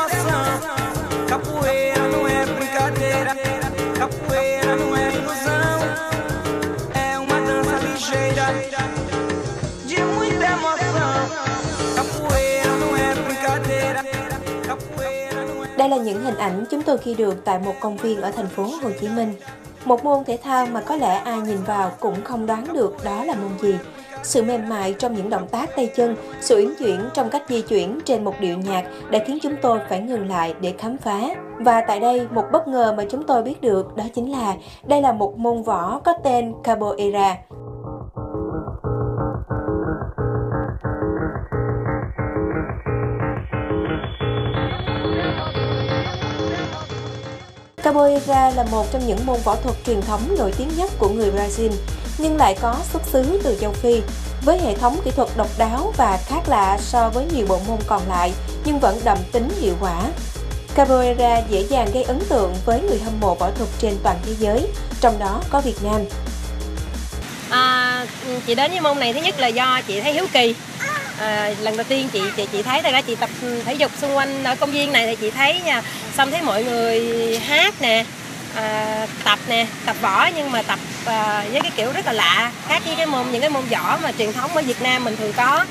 emoção. Capoeira não é brincadeira, capoeira não é ilusão, é uma dança ligeira, de muita emoção. Capoeira não é brincadeira, capoeira não é. Đây là những hình ảnh chúng tôi ghi được tại một công viên ở thành phố Hồ Chí Minh. Một môn thể thao mà có lẽ ai nhìn vào cũng không đoán được đó là môn gì. Sự mềm mại trong những động tác tay chân, sự uyển chuyển trong cách di chuyển trên một điệu nhạc đã khiến chúng tôi phải ngừng lại để khám phá. Và tại đây, một bất ngờ mà chúng tôi biết được đó chính là đây là một môn võ có tên Capoeira. Capoeira là một trong những môn võ thuật truyền thống nổi tiếng nhất của người Brazil, nhưng lại có xuất xứ từ châu Phi. Với hệ thống kỹ thuật độc đáo và khác lạ so với nhiều bộ môn còn lại, nhưng vẫn đậm tính hiệu quả. Capoeira dễ dàng gây ấn tượng với người hâm mộ võ thuật trên toàn thế giới, trong đó có Việt Nam. À, chị đến với môn này thứ nhất là do chị thấy hiếu kỳ à, lần đầu tiên chị chị chị thấy thật ra chị tập thể dục xung quanh ở công viên này thì chị thấy nha xong thấy mọi người hát nè à, tập nè tập võ nhưng mà tập à, với cái kiểu rất là lạ khác với cái môn những cái môn võ mà truyền thống ở Việt Nam mình thường có.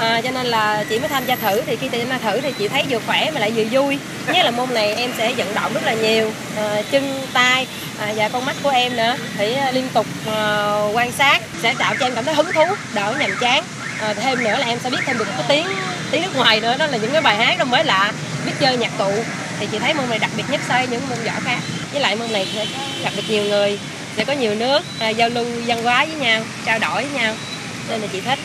À, cho nên là chị mới tham gia thử thì khi tham gia thử thì chị thấy vừa khỏe mà lại vừa vui. Nhất là môn này em sẽ vận động rất là nhiều à, chân tay à, và con mắt của em nữa. Thì à, liên tục à, quan sát sẽ tạo cho em cảm thấy hứng thú đỡ nhàm chán. À, thêm nữa là em sẽ biết thêm được cái tiếng tiếng nước ngoài nữa đó là những cái bài hát nó mới lạ biết chơi nhạc cụ thì chị thấy môn này đặc biệt nhất so với những môn võ khác với lại môn này sẽ gặp được nhiều người sẽ có nhiều nước à, giao lưu văn hóa với nhau trao đổi với nhau nên là chị thích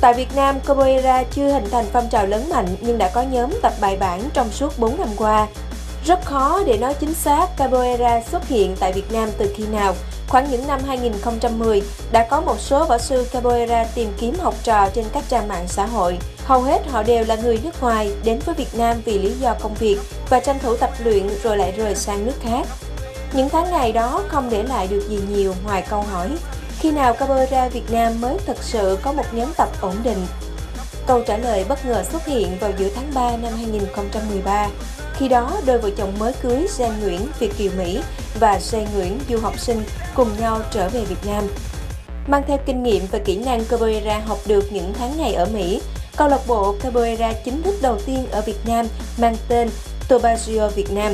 Tại Việt Nam, Capoeira chưa hình thành phong trào lớn mạnh nhưng đã có nhóm tập bài bản trong suốt 4 năm qua. Rất khó để nói chính xác Capoeira xuất hiện tại Việt Nam từ khi nào. Khoảng những năm 2010, đã có một số võ sư Capoeira tìm kiếm học trò trên các trang mạng xã hội. Hầu hết họ đều là người nước ngoài đến với Việt Nam vì lý do công việc và tranh thủ tập luyện rồi lại rời sang nước khác. Những tháng ngày đó không để lại được gì nhiều ngoài câu hỏi khi nào Capoeira Việt Nam mới thực sự có một nhóm tập ổn định? Câu trả lời bất ngờ xuất hiện vào giữa tháng 3 năm 2013. Khi đó, đôi vợ chồng mới cưới Giang Nguyễn, Việt Kiều Mỹ và Giang Nguyễn, du học sinh, cùng nhau trở về Việt Nam. Mang theo kinh nghiệm và kỹ năng Capoeira học được những tháng ngày ở Mỹ, câu lạc bộ Capoeira chính thức đầu tiên ở Việt Nam mang tên Tobagio Việt Nam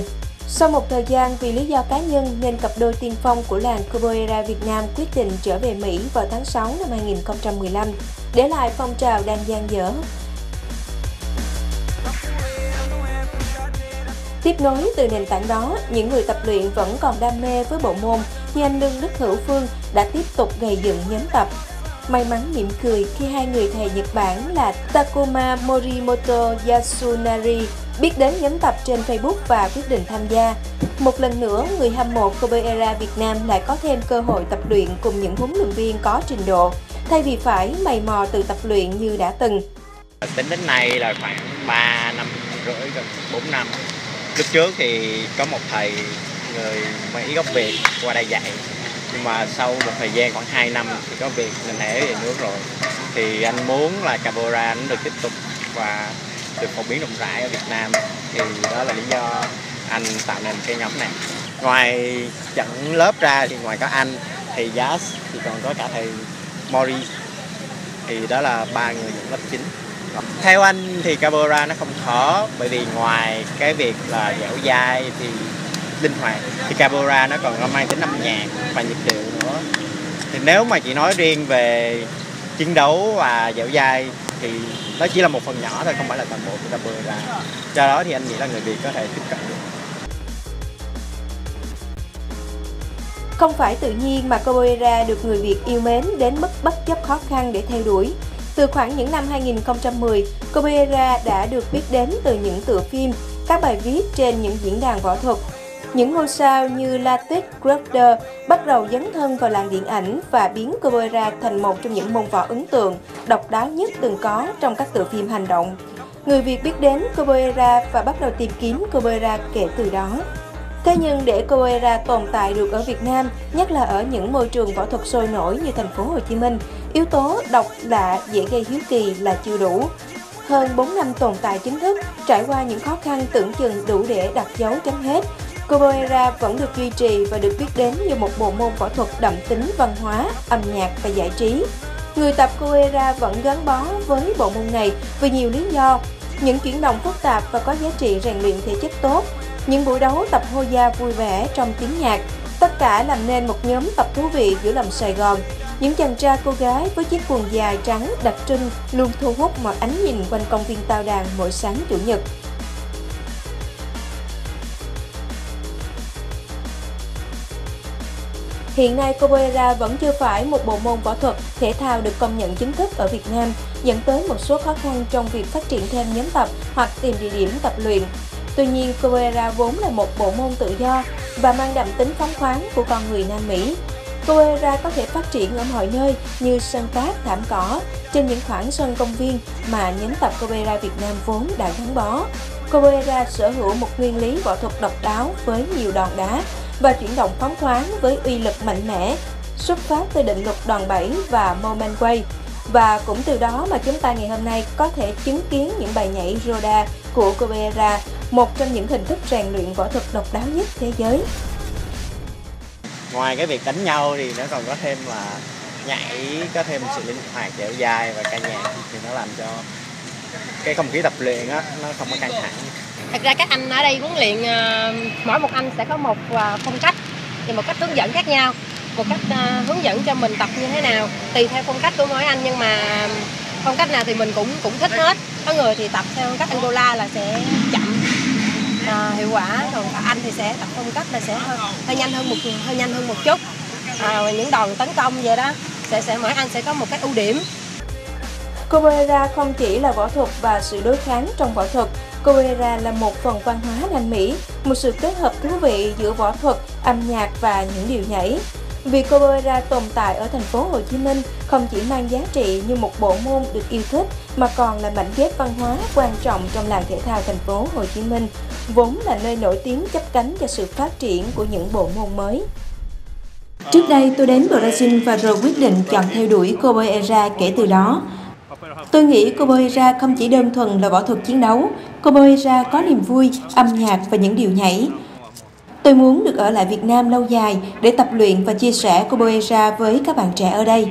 sau một thời gian vì lý do cá nhân nên cặp đôi tiên phong của làng Capoeira Việt Nam quyết định trở về Mỹ vào tháng 6 năm 2015, để lại phong trào đang dang dở. Tiếp nối từ nền tảng đó, những người tập luyện vẫn còn đam mê với bộ môn như anh Lương Đức Hữu Phương đã tiếp tục gây dựng nhóm tập. May mắn mỉm cười khi hai người thầy Nhật Bản là Takuma Morimoto Yasunari biết đến nhóm tập trên Facebook và quyết định tham gia. Một lần nữa, người hâm mộ Capoeira Việt Nam lại có thêm cơ hội tập luyện cùng những huấn luyện viên có trình độ, thay vì phải mày mò từ tập luyện như đã từng. Tính đến nay là khoảng 3 năm rưỡi gần 4 năm. Lúc trước thì có một thầy người Mỹ gốc Việt qua đây dạy. Nhưng mà sau một thời gian khoảng 2 năm thì có việc mình hẻ về nước rồi. Thì anh muốn là Cabora anh được tiếp tục và được phổ biến rộng rãi ở Việt Nam. Thì đó là lý do anh tạo nên cái nhóm này. Ngoài dẫn lớp ra thì ngoài có anh, thầy Jazz thì còn có cả thầy Mori thì đó là ba người dẫn lớp chính theo anh thì Capoeira nó không khó, bởi vì ngoài cái việc là dẻo dai thì linh hoạt, thì Capoeira nó còn có mang tính âm nhạc và nhịp điệu nữa. Thì nếu mà chỉ nói riêng về chiến đấu và dẻo dai thì nó chỉ là một phần nhỏ thôi, không phải là toàn bộ của Capoeira do đó thì anh nghĩ là người Việt có thể tiếp cận được. Không phải tự nhiên mà Capoeira được người Việt yêu mến đến mức bất chấp khó khăn để theo đuổi. Từ khoảng những năm 2010, Cobera đã được biết đến từ những tựa phim, các bài viết trên những diễn đàn võ thuật. Những ngôi sao như Latif Crowder bắt đầu dấn thân vào làng điện ảnh và biến Cobera thành một trong những môn võ ấn tượng, độc đáo nhất từng có trong các tựa phim hành động. Người Việt biết đến Cobera và bắt đầu tìm kiếm Cobera kể từ đó. Thế nhưng để Cobera tồn tại được ở Việt Nam, nhất là ở những môi trường võ thuật sôi nổi như thành phố Hồ Chí Minh, Yếu tố độc lạ dễ gây hiếu kỳ là chưa đủ. Hơn 4 năm tồn tại chính thức, trải qua những khó khăn tưởng chừng đủ để đặt dấu chấm hết, Coboera vẫn được duy trì và được biết đến như một bộ môn võ thuật đậm tính văn hóa, âm nhạc và giải trí. Người tập Capoeira vẫn gắn bó với bộ môn này vì nhiều lý do. Những chuyển động phức tạp và có giá trị rèn luyện thể chất tốt, những buổi đấu tập hô gia vui vẻ trong tiếng nhạc, tất cả làm nên một nhóm tập thú vị giữa lòng Sài Gòn. Những chàng trai cô gái với chiếc quần dài trắng đặc trưng luôn thu hút mọi ánh nhìn quanh công viên Tao Đàn mỗi sáng Chủ nhật. Hiện nay Capoeira vẫn chưa phải một bộ môn võ thuật thể thao được công nhận chính thức ở Việt Nam, dẫn tới một số khó khăn trong việc phát triển thêm nhóm tập hoặc tìm địa điểm tập luyện. Tuy nhiên, Capoeira vốn là một bộ môn tự do và mang đậm tính phóng khoáng của con người Nam Mỹ. Coera có thể phát triển ở mọi nơi như sân cát, thảm cỏ, trên những khoảng sân công viên mà nhóm tập Coera Việt Nam vốn đã gắn bó. Coera sở hữu một nguyên lý võ thuật độc đáo với nhiều đòn đá và chuyển động phóng khoáng với uy lực mạnh mẽ, xuất phát từ định luật đòn bẩy và moment quay. Và cũng từ đó mà chúng ta ngày hôm nay có thể chứng kiến những bài nhảy Roda của Coera, một trong những hình thức rèn luyện võ thuật độc đáo nhất thế giới. Ngoài cái việc đánh nhau thì nó còn có thêm là nhảy, có thêm sự linh hoạt dẻo dài và ca nhạc thì nó làm cho cái không khí tập luyện á nó không có căng thẳng. Thật ra các anh ở đây huấn luyện ờ, mỗi một anh sẽ có một ờ, phong cách thì một cách hướng dẫn khác nhau một cách uh, hướng dẫn cho mình tập như thế nào tùy theo phong cách của mỗi anh. Nhưng mà phong cách nào thì mình cũng cũng thích hết. Có người thì tập theo phong cách Angola là sẽ chậm à, hiệu quả. Còn anh thì sẽ tập phong cách là sẽ hơi, hơi nhanh hơn một hơi nhanh hơn một chút. À, những đòn tấn công vậy đó sẽ sẽ mỗi anh sẽ có một cái ưu điểm. Capoeira không chỉ là võ thuật và sự đối kháng trong võ thuật, Capoeira là một phần văn hóa Nam Mỹ, một sự kết hợp thú vị giữa võ thuật, âm nhạc và những điều nhảy. Vì Capoeira tồn tại ở thành phố Hồ Chí Minh không chỉ mang giá trị như một bộ môn được yêu thích mà còn là mảnh ghép văn hóa quan trọng trong làng thể thao thành phố Hồ Chí Minh, vốn là nơi nổi tiếng chấp cánh cho sự phát triển của những bộ môn mới. Trước đây tôi đến Brazil và rồi quyết định chọn theo đuổi Capoeira kể từ đó. Tôi nghĩ Capoeira không chỉ đơn thuần là võ thuật chiến đấu, Capoeira có niềm vui, âm nhạc và những điều nhảy. Tôi muốn được ở lại Việt Nam lâu dài để tập luyện và chia sẻ Capoeira với các bạn trẻ ở đây.